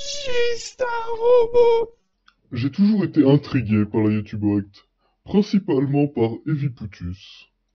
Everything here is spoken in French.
juste un robot J'ai toujours été intrigué par la YouTube Act, principalement par Eviputus.